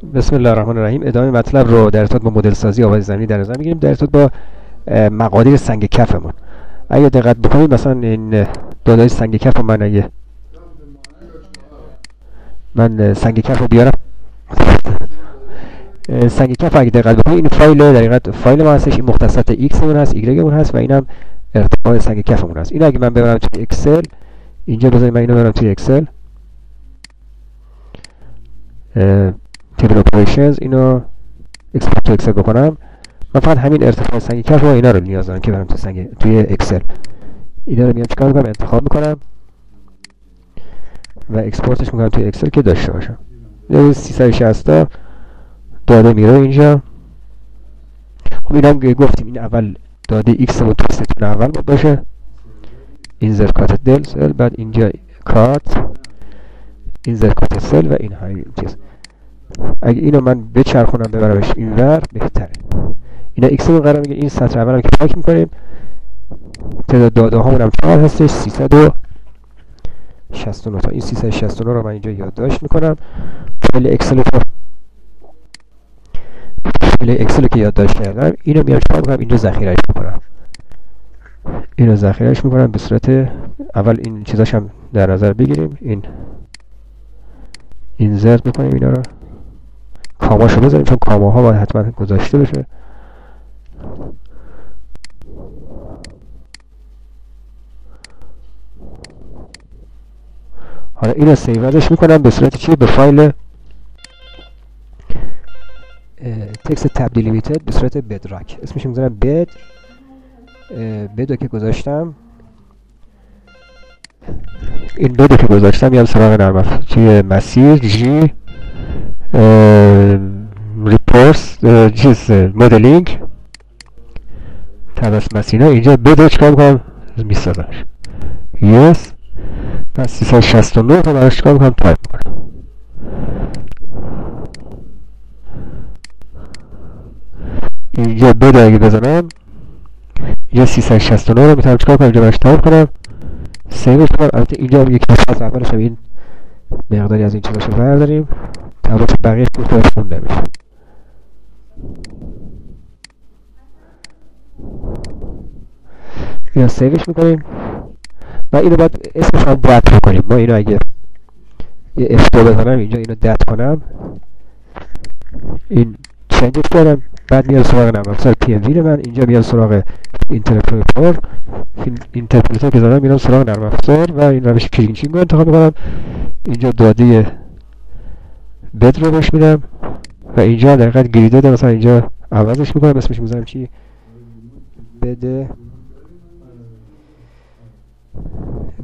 بسم الله الرحمن الرحیم. ادامه مطلب رو در ارتباط با مدل سازی آب زیرزمینی در نظر می‌گیریم در ارتباط با مقادیر سنگ کفمون. اگه دقت بکنید مثلا این دادای سنگ کف رو من اگه من سنگ کف رو بیارم. سنگ کف اگه دقت بکنید این فایل در حقیقت فایل ما هستش. این مختصات ایکس مون هست ایگرگ مون هست و اینم ارتفاع سنگ کفمون هست. این اگه من ببرم توی Excel اینجا بذارید من اینو ببرم توی Excel table operations اینو export تو Excel بکنم. من فقط همین ارتفاع سنگ کف و اینا رو نیاز دارم که برم تو سنگ توی Excel اینا رو میام چیکار می‌کنم؟ انتخاب می‌کنم. و export ش می‌کنم توی Excel که داشته باشم. 360 داده میره اینجا. خب اینا هم گفتیم این اول داده ایکس و تو ستون اول باشه. insert cut cell بعد اینجا cut. insert cut cell و این همین چیز. اگه اینو من بچرخونم ببرمش اینور بهتره. اینا ایکس رو قرار میگه این سطر اول هم که پاک می‌کنیم. تعداد داده هامون هم چقدر هستش 369 تا. این 369 رو من اینجا یادداشت می‌کنم. فایل Excel رو فایل Excel که یادداشت کردم. اینو میام چیکار می‌کنم؟ اینجا ذخیرهش می‌کنم. اینو ذخیرهش می‌کنم به صورت اول این چیزاش هم در نظر بگیریم. این اینزرت می‌کنیم اینا رو. کاماشو بذاریم چون کاماها باید حتما گذاشته بشه. حالا اینو سیوزش می‌کنم به صورت چی؟ به فایل تکست تبدیل لیمیتد به صورت بدراک. اسمش می‌ذارم بد بدو که گذاشتم. این بدو که گذاشتم میام سراغ نرم توی مسیر جی ریپورس چیز مدلینگ تبس اینجا بدو چکار می‌کنم میسازمش یس. پس 369 رو براش چکار می‌کنم تایپ می‌کنم اینجا بدو اگه بزنم. اینجا 369 رو می‌تونم چکار کنم؟ اینجا براش تایپ کنم. سیوش کنم. البته اینجا هم یک از اولش این مقداری از این چیزاش رو برداریم. البته بقیه بود خونده میشه اینو سیوش می‌کنیم؟ و اینو باید اسمش هم دت بکنیم. ما اینو اگه یه افتو بزنم اینجا اینو دت کنم. این چنجش کردم بعد میاد سراغ نم. مثلا پی ام من اینجا میاد سراغ اینترپریتور اینترپریتور که زدم میرم سراغ نرم افزار و این روش پرینچینگ رو انتخاب می‌کنم. اینجا داده بد رو بهش میدم و اینجا در حقیقت گریده مثلا اینجا عوضش می‌کنم اسمش می‌ذارم چی؟ بده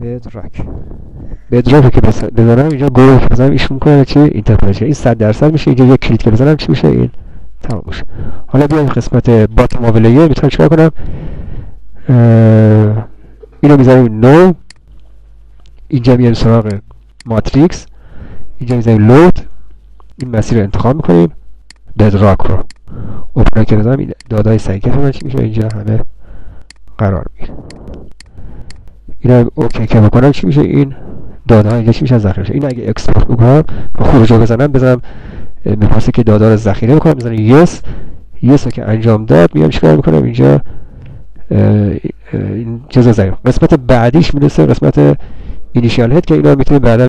بدراک. بدراک که بزنم اینجا گروه که بزنم ایش می‌کنه چی؟ اینترپریتور این 100 درصد میشه اینجا یک کلیک که بزنم چی میشه؟ این تمام میشه. حالا بیایم قسمت bottom of layer می‌تونم چیکار کنم؟ اینو می‌ذاریم no. اینجا میایم سراغ matrix. اینجا می‌ذاریم load. این مسیر رو انتخاب می‌کنیم. bedrock رو. open که بزنم این دادای سنگ کف من چی میشه اینجا همه قرار می‌گیره. اینا اوکی که بکنم چی میشه؟ این داده اینجا چی میشه؟ ذخیره این اگه export بکنم و خروج رو بزنم بزنم می‌خواسته که داده رو ذخیره بکنم بزنم یس. یس رو که انجام داد میام چیکار می‌کنم اینجا؟ این جزء ذخیره قسمت بعدیش می‌رسه قسمت اینیشیال هد که اینا می‌تونید بعدا